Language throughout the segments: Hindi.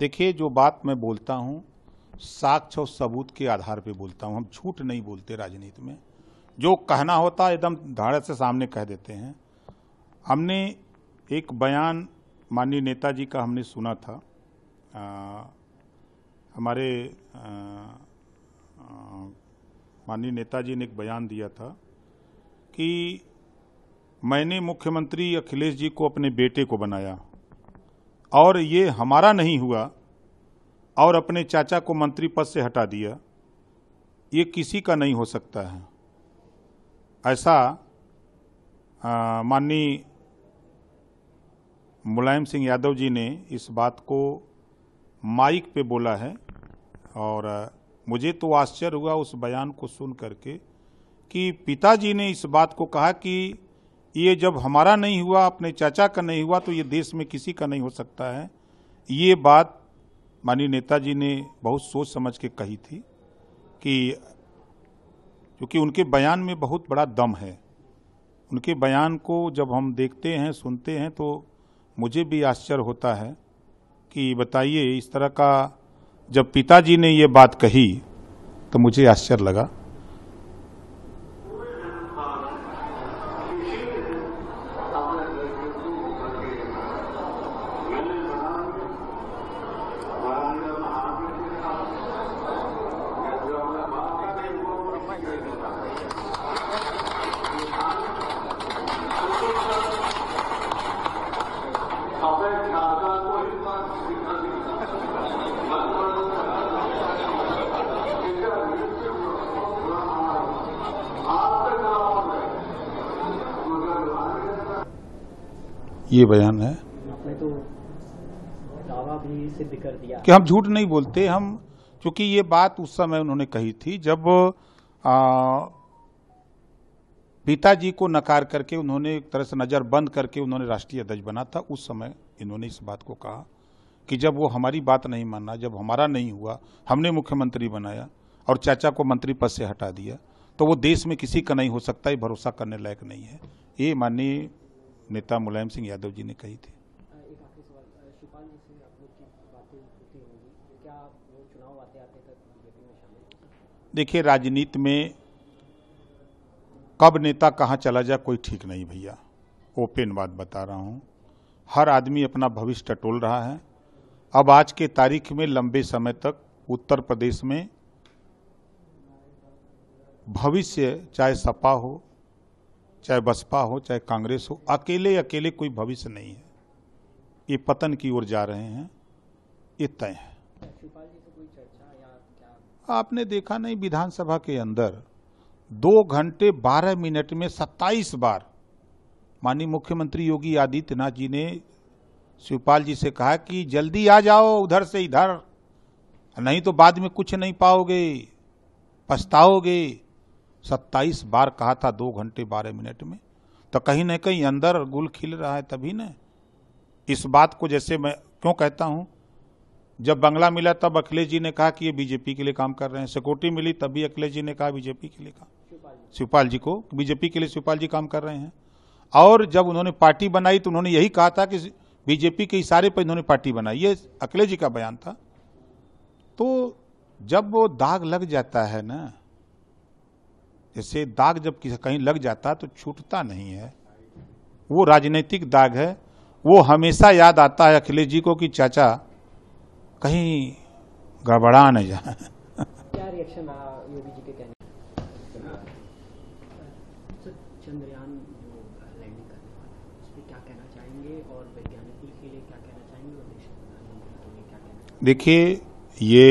देखिए जो बात मैं बोलता हूँ साक्ष्य और सबूत के आधार पे बोलता हूँ। हम झूठ नहीं बोलते राजनीति में। जो कहना होता है एकदम धाड़े से सामने कह देते हैं। हमने एक बयान माननीय नेताजी का हमने सुना था। आ, हमारे माननीय नेताजी ने एक बयान दिया था कि मैंने मुख्यमंत्री अखिलेश जी को अपने बेटे को बनाया। और ये हमारा नहीं हुआ और अपने चाचा को मंत्री पद से हटा दिया, ये किसी का नहीं हो सकता है। ऐसा माननीय मुलायम सिंह यादव जी ने इस बात को माइक पे बोला है और मुझे तो आश्चर्य हुआ उस बयान को सुन करके कि पिताजी ने इस बात को कहा कि ये जब हमारा नहीं हुआ, अपने चाचा का नहीं हुआ तो ये देश में किसी का नहीं हो सकता है। ये बात माननीय नेताजी ने बहुत सोच समझ के कही थी कि क्योंकि उनके बयान में बहुत बड़ा दम है। उनके बयान को जब हम देखते हैं, सुनते हैं तो मुझे भी आश्चर्य होता है कि बताइए, इस तरह का जब पिताजी ने ये बात कही तो मुझे आश्चर्य लगा। ये बयान है। आपने तो दावा भी सिद्ध कर दिया। कि हम झूठ नहीं बोलते हम क्योंकि ये बात उस समय उन्होंने कही थी जब पिताजी को नकार करके उन्होंने एक तरह से नज़र बंद करके उन्होंने राष्ट्रीय अध्यक्ष बना था उस समय इन्होंने इस बात को कहा कि जब वो हमारी बात नहीं माना जब हमारा नहीं हुआ हमने मुख्यमंत्री बनाया और चाचा को मंत्री पद से हटा दिया तो वो देश में किसी का नहीं हो सकता ये भरोसा करने लायक नहीं है। ये माननीय नेता मुलायम सिंह यादव जी ने कही थी। एक सवाल। जी से आप लोग की बातें क्या चुनाव आते आते तक बीजेपी में शामिल सकते? देखिए राजनीति में कब नेता कहाँ चला जाए कोई ठीक नहीं भैया। ओपन बात बता रहा हूँ। हर आदमी अपना भविष्य टटोल रहा है। अब आज के तारीख में लंबे समय तक उत्तर प्रदेश में भविष्य चाहे सपा हो चाहे बसपा हो, चाहे कांग्रेस हो, अकेले अकेले कोई भविष्य नहीं है। ये पतन की ओर जा रहे हैं। ये तय है। आपने देखा नहीं, विधानसभा के अंदर दो घंटे बारह मिनट में सत्ताईस बार माननीय मुख्यमंत्री योगी आदित्यनाथ जी ने शिवपाल जी से कहा कि जल्दी आ जाओ, उधर से इधर। नहीं तो बाद में कुछ नहीं पाओगे, पछताओगे। सत्ताईस बार कहा था दो घंटे बारह मिनट में। तो कहीं न कहीं अंदर गुल खिल रहा है तभी न। इस बात को जैसे मैं क्यों कहता हूँ? जब बंगला मिला तब अखिलेश जी ने कहा कि ये बीजेपी के लिए काम कर रहे हैं। सिक्योरिटी मिली तभी अखिलेश जी ने कहा बीजेपी के लिए काम। शिवपाल जी को, बीजेपी के लिए शिवपाल जी काम कर रहे हैं। और जब उन्होंने पार्टी बनाई तो उन्होंने यही कहा था कि बीजेपी के इशारे पर इन्होंने पार्टी बनाई। ये अखिलेश जी का बयान था। तो जब वो दाग लग जाता है ना जैसे दाग जब किसी कहीं लग जाता तो छूटता नहीं है। वो राजनीतिक दाग है। वो हमेशा याद आता है अखिलेश जी को कि चाचा कहीं गड़बड़ा न जाए क्या रिएक्शन रहा योगी जी के कहने चंद्रयान जो लैंडिंग करने वाला है। उस पर क्या कहना चाहेंगे और वैज्ञानिकों के लिए क्या कहना चाहेंगे और देश के लिए क्या कहना देखिए ये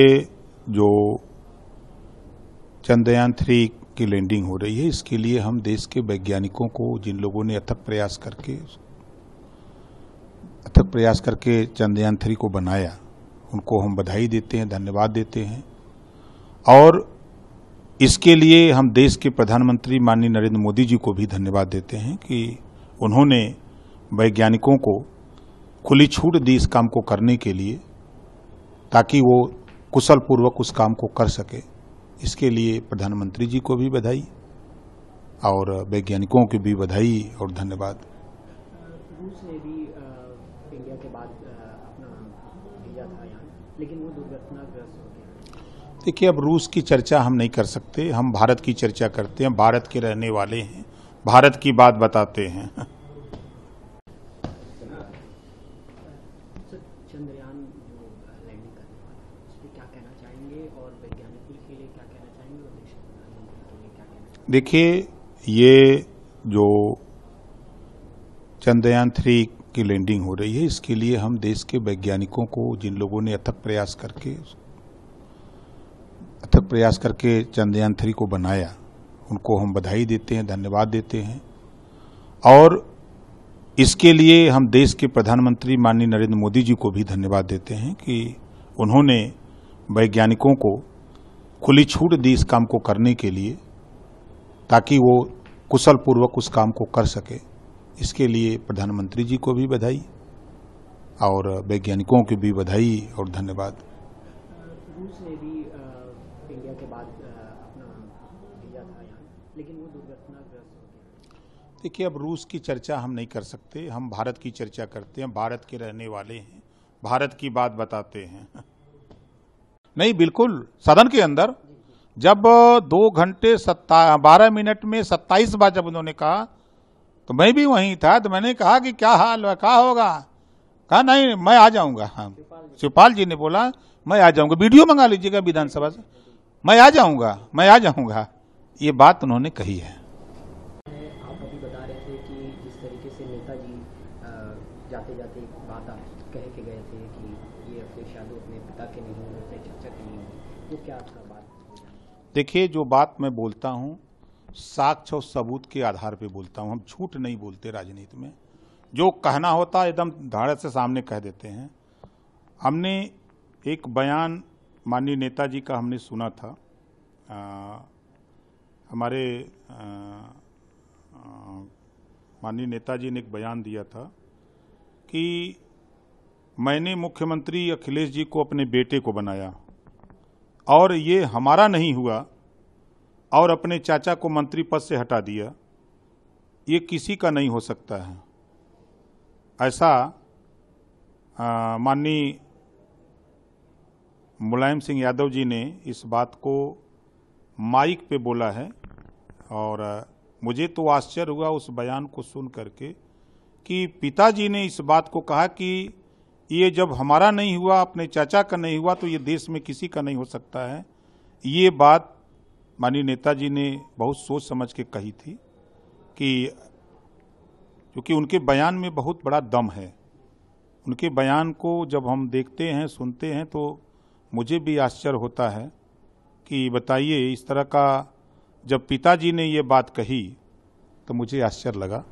जो चंद्रयान थ्री की लैंडिंग हो रही है। इसके लिए हम देश के वैज्ञानिकों को, जिन लोगों ने अथक प्रयास करके, अथक प्रयास करके चंद्रयान थ्री को बनाया, उनको हम बधाई देते हैं, धन्यवाद देते हैं। और इसके लिए हम देश के प्रधानमंत्री माननीय नरेंद्र मोदी जी को भी धन्यवाद देते हैं कि उन्होंने वैज्ञानिकों को खुली छूट दी इस काम को करने के लिए, ताकि वो कुशलपूर्वक उस काम को कर सके। इसके लिए प्रधानमंत्री जी को भी बधाई और वैज्ञानिकों की भी बधाई और धन्यवाद। रूस ने भी इंडिया के बाद अपना भेजा था यहाँ लेकिन वो दुर्घटनाग्रस्त हो गया। देखिए अब रूस की चर्चा हम नहीं कर सकते हम भारत की चर्चा करते हैं भारत के रहने वाले हैं भारत की बात बताते हैं सर चंद्रयान जो लैंडिंग करने वाला है उस पर क्या कहना चाहेंगे और वैज्ञानिकों के लिए क्या कहना चाहेंगे और देश के प्रधानमंत्री के लिए क्या कहना चाहेंगे देखिए, ये जो चंद्रयान थ्री की लैंडिंग हो रही है, इसके लिए हम देश के वैज्ञानिकों को, जिन लोगों ने अथक प्रयास करके, अथक प्रयास करके चंद्रयान थ्री को बनाया, उनको हम बधाई देते हैं, धन्यवाद देते हैं। और इसके लिए हम देश के प्रधानमंत्री माननीय नरेंद्र मोदी जी को भी धन्यवाद देते हैं कि उन्होंने वैज्ञानिकों को खुली छूट दी इस काम को करने के लिए। ताकि वो कुशल पूर्वक उस काम को कर सके। इसके लिए प्रधानमंत्री जी को भी बधाई और वैज्ञानिकों की भी बधाई और धन्यवाद। रूस ने भी इंडिया के बाद अपना भेजा था यहाँ लेकिन वो दुर्घटनाग्रस्त देखिए अब रूस की चर्चा हम नहीं कर सकते। हम भारत की चर्चा करते हैं भारत के रहने वाले हैं। भारत की बात बताते हैं। नहीं बिल्कुल सदन के अंदर जब दो घंटे सत्ता, बारह मिनट में सत्ताईस बार जब उन्होंने कहा तो मैं भी वहीं था तो मैंने कहा कि क्या हाल है क्या होगा? कहा, नहीं, मैं आ जाऊँगा। हाँ। शिवपाल जी ने बोला, मैं आ जाऊँगा। वीडियो मंगा लीजिएगा विधानसभा से। मैं आ जाऊँगा, मैं आ जाऊँगा। ये बात उन्होंने कही है। कह क्या देखिए जो बात मैं बोलता हूँ साक्ष्य और सबूत के आधार पे बोलता हूँ। हम झूठ नहीं बोलते राजनीति में। जो कहना होता है एकदम धाड़े से सामने कह देते हैं। हमने एक बयान माननीय नेताजी का हमने सुना था। आ, हमारे माननीय नेताजी ने एक बयान दिया था कि मैंने मुख्यमंत्री अखिलेश जी को अपने बेटे को बनाया। और ये हमारा नहीं हुआ, और अपने चाचा को मंत्री पद से हटा दिया, ये किसी का नहीं हो सकता है। ऐसा माननीय मुलायम सिंह यादव जी ने इस बात को माइक पे बोला है, और मुझे तो आश्चर्य हुआ उस बयान को सुन करके कि पिताजी ने इस बात को कहा कि ये जब हमारा नहीं हुआ, अपने चाचा का नहीं हुआ तो ये देश में किसी का नहीं हो सकता है। ये बात माननीय नेताजी ने बहुत सोच समझ के कही थी कि क्योंकि उनके बयान में बहुत बड़ा दम है। उनके बयान को जब हम देखते हैं, सुनते हैं तो मुझे भी आश्चर्य होता है कि बताइए, इस तरह का जब पिताजी ने ये बात कही तो मुझे आश्चर्य लगा।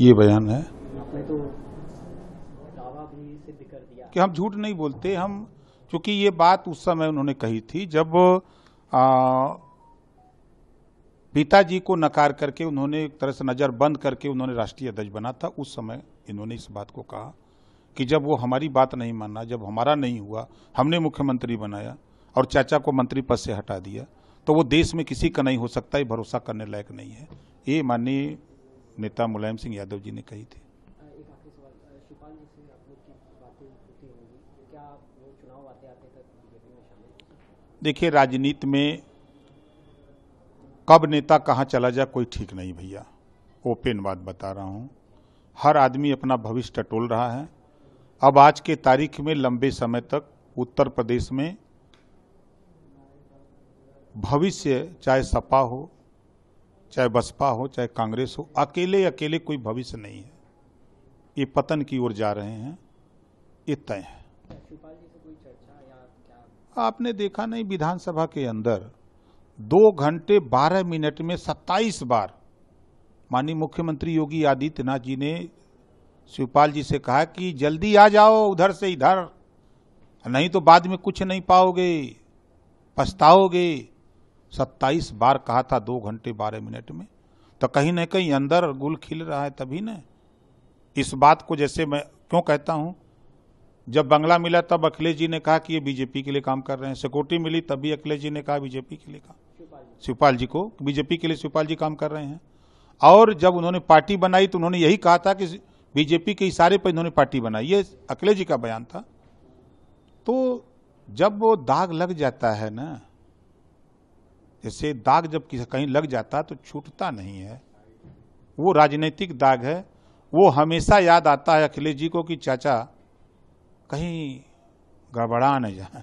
ये बयान है। तो कि हम झूठ नहीं बोलते हम क्योंकि ये बात उस समय उन्होंने कही थी जब पिताजी को नकार करके उन्होंने एक तरह से नज़र बंद करके उन्होंने राष्ट्रीय अध्यक्ष बना था उस समय इन्होंने इस बात को कहा कि जब वो हमारी बात नहीं माना जब हमारा नहीं हुआ हमने मुख्यमंत्री बनाया और चाचा को मंत्री पद से हटा दिया तो वो देश में किसी का नहीं हो सकता ये भरोसा करने लायक नहीं है। ये माननीय नेता मुलायम सिंह यादव जी ने कही थी? देखिए राजनीति में कब नेता कहाँ चला जाए कोई ठीक नहीं भैया। ओपन बात बता रहा हूँ। हर आदमी अपना भविष्य टटोल रहा है। अब आज के तारीख में लंबे समय तक उत्तर प्रदेश में भविष्य चाहे सपा हो चाहे बसपा हो, चाहे कांग्रेस हो, अकेले अकेले कोई भविष्य नहीं है। ये पतन की ओर जा रहे हैं। ये तय है। आपने देखा नहीं, विधानसभा के अंदर दो घंटे बारह मिनट में सत्ताईस बार माननीय मुख्यमंत्री योगी आदित्यनाथ जी ने शिवपाल जी से कहा कि जल्दी आ जाओ, उधर से इधर, नहीं तो बाद में कुछ नहीं पाओगे, पछताओगे। सत्ताईस बार कहा था दो घंटे बारह मिनट में। तो कहीं ना कहीं अंदर गुल खिल रहा है तभी न। इस बात को जैसे मैं क्यों कहता हूँ? जब बंगला मिला तब अखिलेश जी ने कहा कि ये बीजेपी के लिए काम कर रहे हैं। सिक्योरिटी मिली तभी अखिलेश जी ने कहा बीजेपी के लिए काम। शिवपाल जी को? बीजेपी के लिए शिवपाल जी काम कर रहे हैं। और जब उन्होंने पार्टी बनाई तो उन्होंने यही कहा था कि बीजेपी के इशारे पर इन्होंने पार्टी बनाई। ये अखिलेश जी का बयान था। तो जब वो दाग लग जाता है ना जैसे दाग जब किसी कहीं लग जाता तो छूटता नहीं है। वो राजनीतिक दाग है। वो हमेशा याद आता है अखिलेश जी को कि चाचा कहीं गड़बड़ा न जाए।